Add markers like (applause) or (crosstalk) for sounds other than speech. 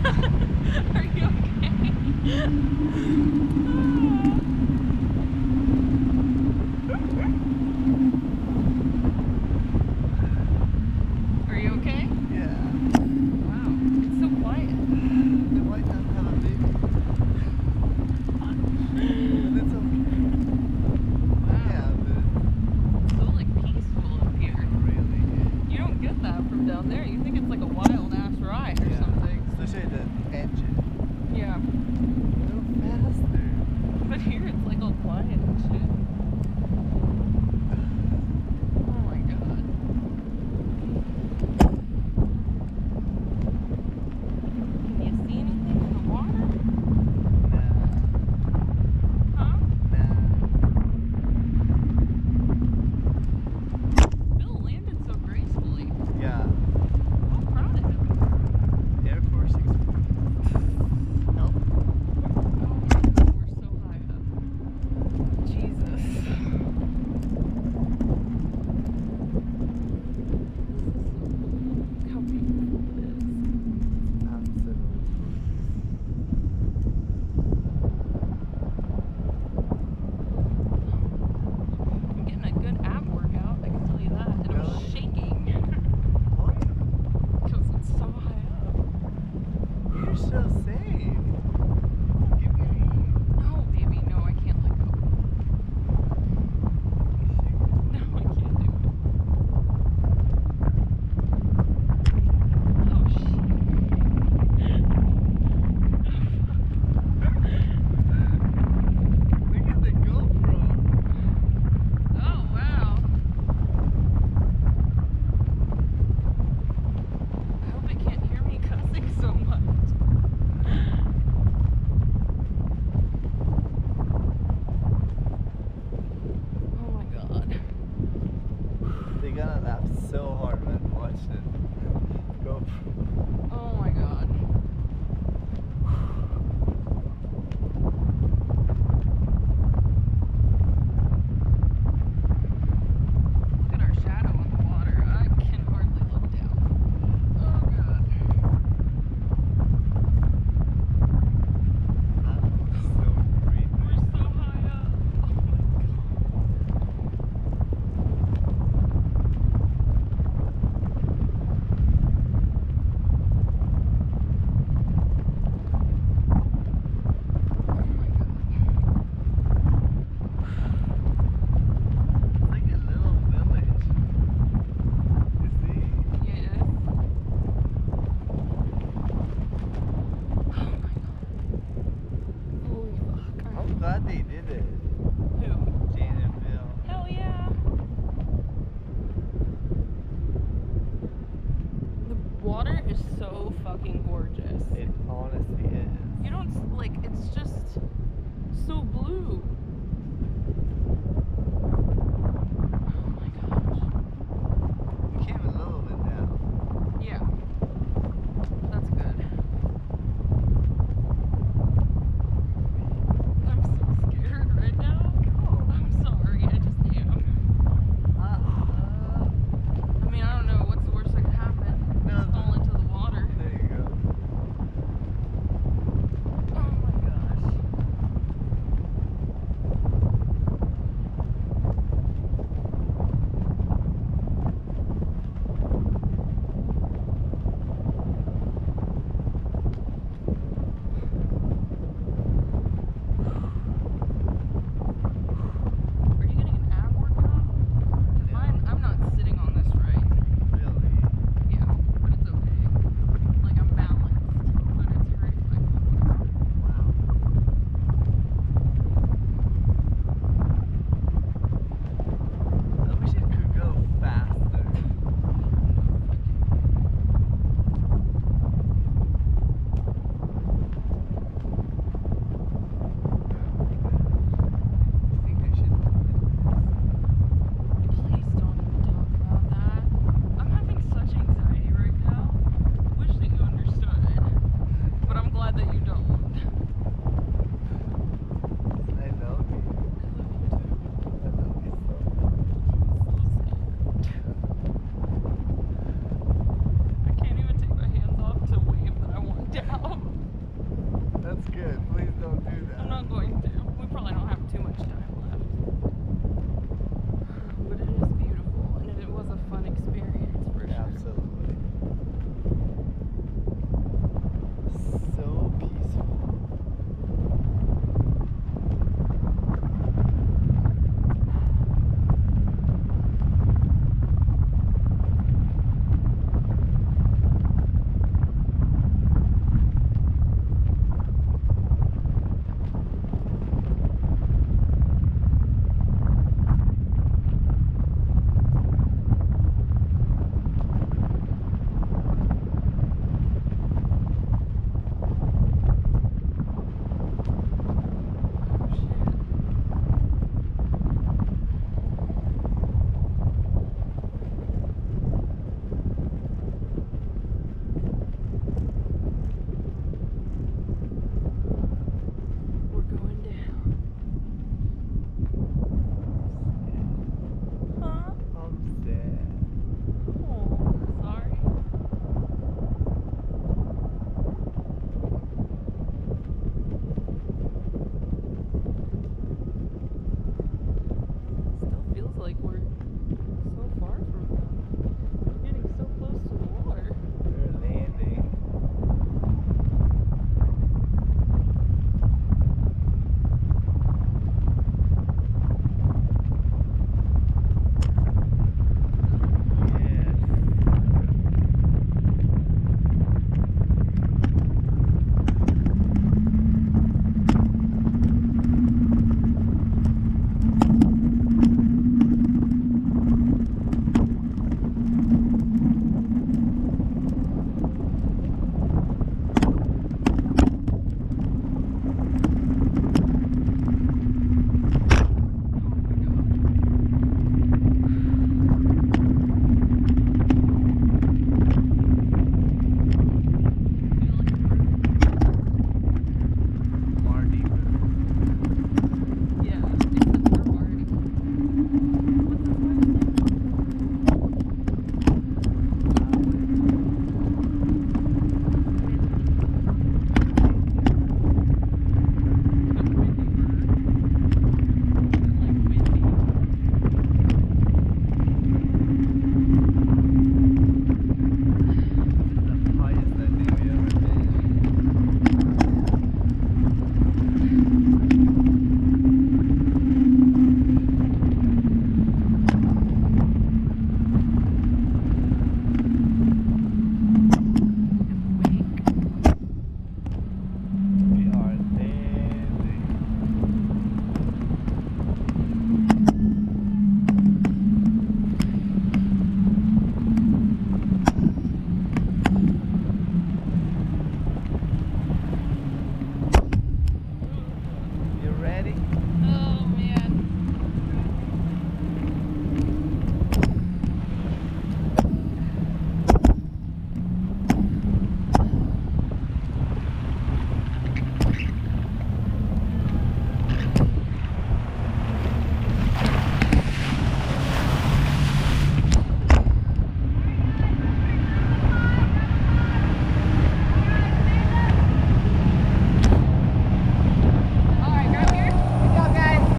(laughs) Are you okay? (laughs) You're so good. Please don't do that. I'm not going to.